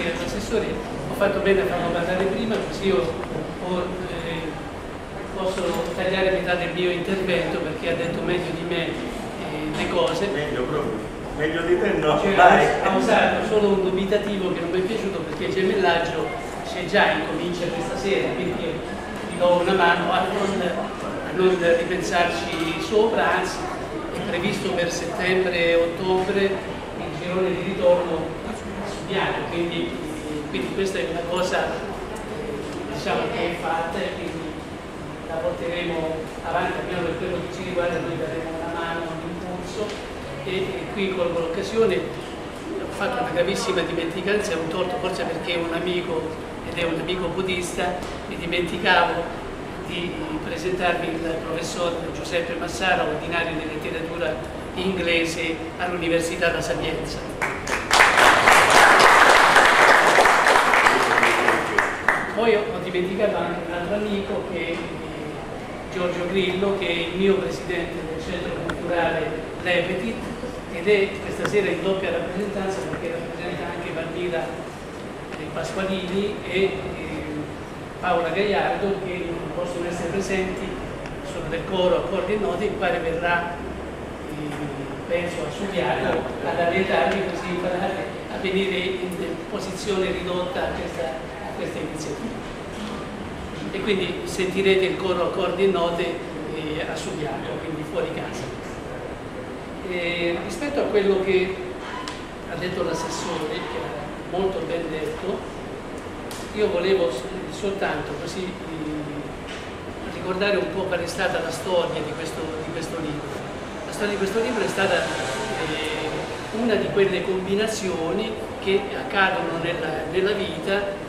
Buonasera, Assessore, ho fatto bene a farlo parlare prima così io ho, eh, posso tagliare metà del mio intervento perché ha detto meglio di me eh, le cose. Meglio proprio, meglio di te no, Cioè, dai. ha usato solo un dubitativo che non mi è piaciuto perché il gemellaggio c'è già, incomincia questa sera, quindi io ti do una mano a non, a non ripensarci sopra, anzi è previsto per settembre-ottobre il girone di ritorno Bianco, quindi, quindi questa è una cosa diciamo, che è fatta e quindi la porteremo avanti almeno per quello che ci riguarda, noi daremo una mano, un impulso e, e qui colgo l'occasione, ho fatto una gravissima dimenticanza, un torto forse perché è un amico ed è un amico buddista, mi dimenticavo di presentarvi il professor Giuseppe Massara, ordinario di letteratura inglese all'Università La Sapienza. Poi ho dimenticato anche un altro amico che è Giorgio Grillo, che è il mio presidente del centro culturale Repetit ed è questa sera in doppia rappresentanza perché rappresenta anche Valmira Pasqualini e eh, Paola Gaiardo che non possono essere presenti, sono del coro Accordi e Noti, il quale verrà, eh, penso, a Subiaco ad allenarvi così imparare a venire in posizione ridotta a questa, questa iniziativa. E quindi sentirete il coro Accordi e Note eh, a Subiaco, quindi fuori casa. E rispetto a quello che ha detto l'assessore, che era molto ben detto, io volevo soltanto così eh, ricordare un po' qual è stata la storia di questo, di questo libro. La storia di questo libro è stata eh, una di quelle combinazioni che accadono nella, nella vita.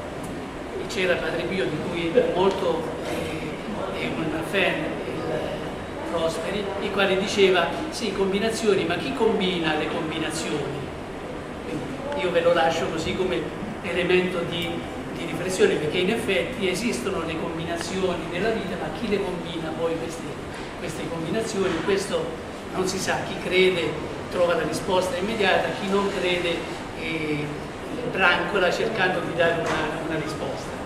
C'era Padre Pio di cui molto eh, un fan, il Prosperi, il quale diceva sì, combinazioni, ma chi combina le combinazioni? Quindi io ve lo lascio così come elemento di di riflessione perché in effetti esistono le combinazioni nella vita ma chi le combina poi queste, queste combinazioni questo non si sa chi crede trova la risposta immediata chi non crede eh, brancola cercando di dare una, una, risposta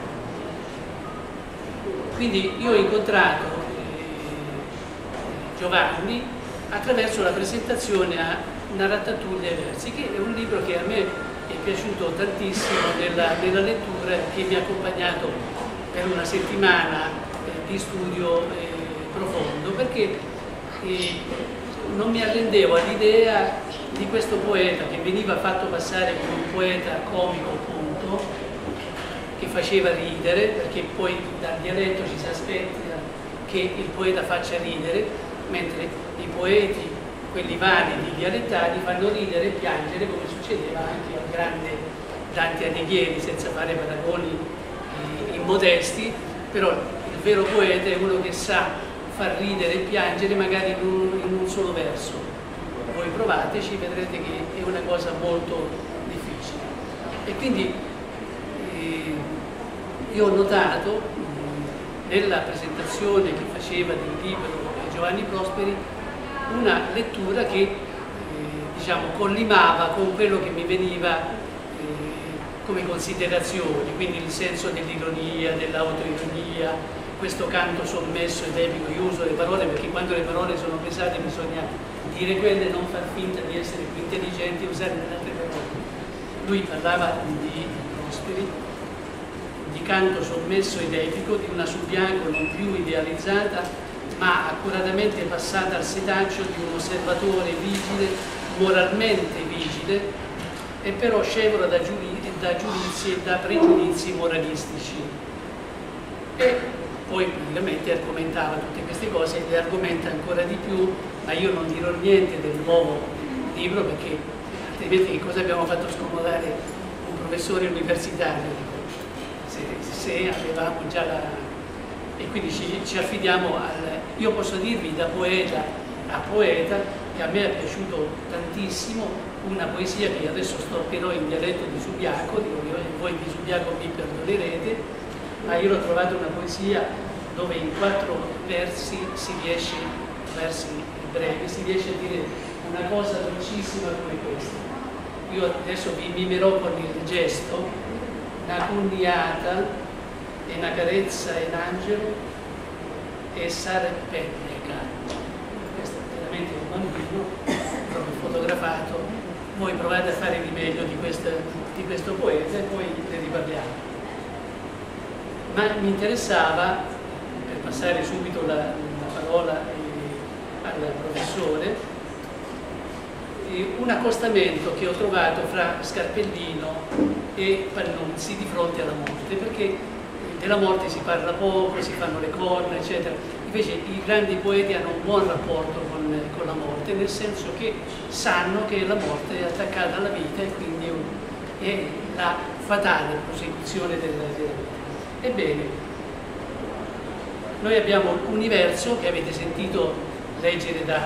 quindi io ho incontrato eh, Giovanni attraverso la presentazione a Narratatuglia ai versi che è un libro che a me è piaciuto tantissimo nella, nella, lettura che mi ha accompagnato per una settimana eh, di studio eh, profondo perché non mi arrendevo all'idea di questo poeta che veniva fatto passare come un poeta comico punto che faceva ridere perché poi dal dialetto ci si aspetta che il poeta faccia ridere mentre i poeti quelli validi dialettali fanno ridere e piangere come succedeva anche al grande Dante Alighieri senza fare paragoni eh, immodesti. Però il vero poeta è uno che sa far ridere e piangere magari in un, in un solo verso. Voi provateci vedrete che è una cosa molto difficile. E quindi eh, io ho notato nella presentazione che faceva del libro Giovanni Prosperi una lettura che eh, diciamo, collimava con quello che mi veniva eh, come considerazioni, quindi il senso dell'ironia, dell'autoironia, questo canto sommesso ed epico, io uso le parole perché quando le parole sono pesate bisogna dire quelle non far finta di essere più intelligenti e usare delle altre parole. Lui parlava di Prosperi, canto sommesso ed epico, di una Subianco non più idealizzata ma accuratamente passata al setaggio di un osservatore vigile, moralmente vigile, e però scevro da, giudizi, da giudizi e da pregiudizi moralistici. E poi praticamente argomentava tutte queste cose e le argomenta ancora di più, ma io non dirò niente del nuovo libro perché altrimenti che cosa abbiamo fatto scomodare un professore universitario? Se, avevamo già la... e quindi ci, ci affidiamo al io posso dirvi da poeta a poeta che a me è piaciuto tantissimo una poesia che adesso storperò in dialetto di Subiaco, voi di Subiaco mi perdonerete, ma io l'ho trovata una poesia dove in quattro versi si riesce, versi brevi, si riesce a dire una cosa dolcissima come questa. Io adesso vi mimerò con il gesto una cugniata e una carezza in angelo e Sara Penneca. Questo è veramente un bambino, proprio fotografato. Voi provate a fare di meglio di, questa, di questo poeta e poi ne riparliamo. Ma mi interessava, per passare subito la, la parola eh, al professore, un accostamento che ho trovato fra Scarpellino e Pannunzi di fronte alla morte, perché della morte si parla poco, si fanno le corna, eccetera. Invece i grandi poeti hanno un buon rapporto con, con la morte, nel senso che sanno che la morte è attaccata alla vita e quindi è la fatale prosecuzione della, della vita. Ebbene, noi abbiamo un universo che avete sentito leggere da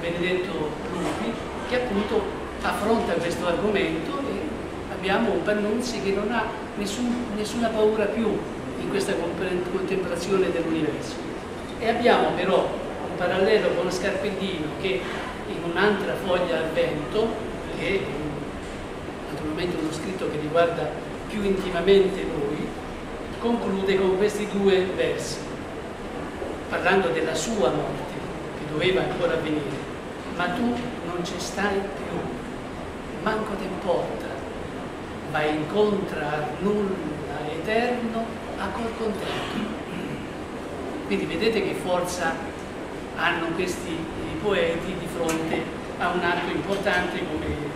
Benedetto Lupi, che appunto affronta questo argomento abbiamo un Pannunzi che non ha nessun, nessuna paura più in questa contemplazione dell'universo. E abbiamo però un parallelo con Scarpellino che in un'altra foglia al vento, che è naturalmente uno scritto che riguarda più intimamente noi, conclude con questi due versi, parlando della sua morte, che doveva ancora avvenire ma tu non ci stai più, manco te importa, vai incontro a nulla eterno a col contento. Quindi vedete che forza hanno questi poeti di fronte a un atto importante come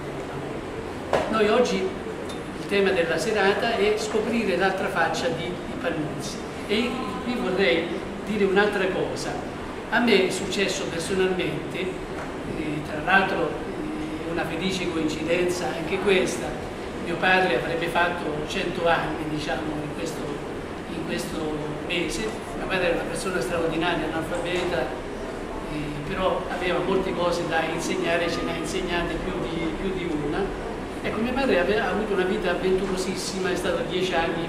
noi oggi il tema della serata è scoprire l'altra faccia di, di Pannuzzi e qui vorrei dire un'altra cosa. A me è successo personalmente tra l'altro una felice coincidenza anche questa, mio padre avrebbe fatto 100 anni diciamo, in, questo, in questo mese, mio padre era una persona straordinaria, analfabeta, eh, però aveva molte cose da insegnare, ce ne ha insegnate più di, più di una. Ecco, mio padre aveva avuto una vita avventurosissima, è stato dieci anni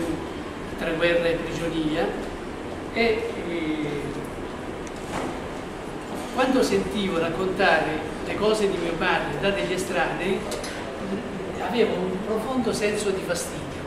tra guerra e prigionia e eh, quando sentivo raccontare le cose di mio padre da degli estranei, avevo un profondo senso di fastidio,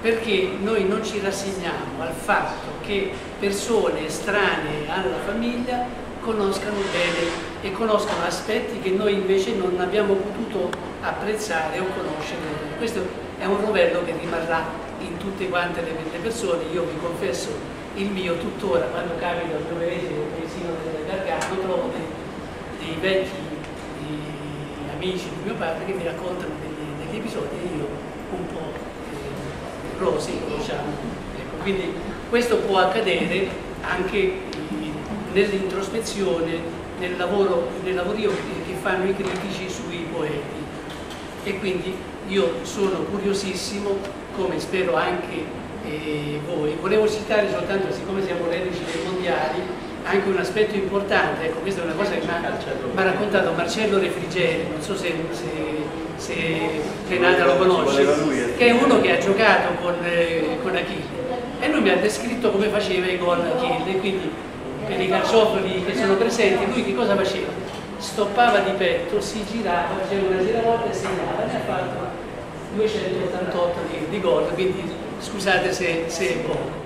perché noi non ci rassegniamo al fatto che persone estranee alla famiglia conoscano bene e conoscano aspetti che noi invece non abbiamo potuto apprezzare o conoscere. Questo è un rovello che rimarrà in tutte quante le, persone, io vi confesso il mio tuttora, quando capita dove vedo il paesino del Gargano, trovo dei, dei vecchi amici di mio padre che mi raccontano degli, degli episodi e io un po' eh, rosico, diciamo. Ecco, quindi questo può accadere anche nell'introspezione, nel, lavoro, nel lavorio che fanno i critici sui poeti. E quindi io sono curiosissimo, come spero anche eh, voi. Volevo citare soltanto, siccome siamo reduci dei mondiali, anche un aspetto importante, ecco questa è una cosa che mi ha raccontato Marcello Refrigeri, non so se, se, se Renata lo conosce, che è uno che ha giocato con, eh, con Achille e lui mi ha descritto come faceva i gol Achille, quindi per i calciofoni che sono presenti, lui che cosa faceva? Stoppava di petto, si girava, faceva una giravolta e segnava, ne ha fatto 288 di, di gol, quindi scusate se, se è poco.